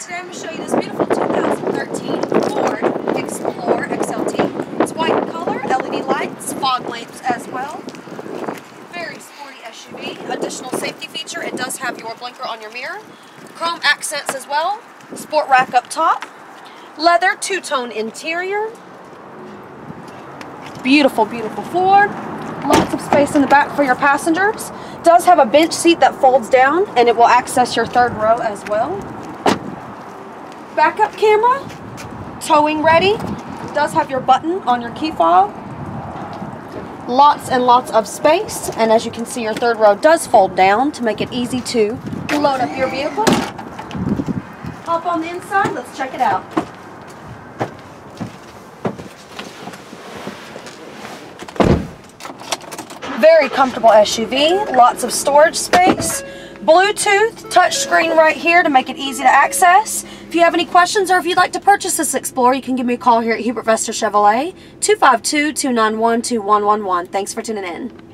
Today I'm going to show you this beautiful 2013 Ford Explorer XLT. It's white in color, LED lights, fog lamps as well. Very sporty SUV. Additional safety feature, it does have your blinker on your mirror. Chrome accents as well. Sport rack up top. Leather two-tone interior. Beautiful, beautiful Ford. Lots of space in the back for your passengers. Does have a bench seat that folds down and it will access your third row as well. Backup camera, towing ready. Does have your button on your key fob. Lots and lots of space and as you can see your third row does fold down to make it easy to load up your vehicle. Hop on the inside, let's check it out. Very comfortable SUV, lots of storage space. Bluetooth touchscreen right here to make it easy to access. If you have any questions or if you'd like to purchase this Explorer, you can give me a call here at Hubert Vester Chevrolet, 252-291-2111. Thanks for tuning in.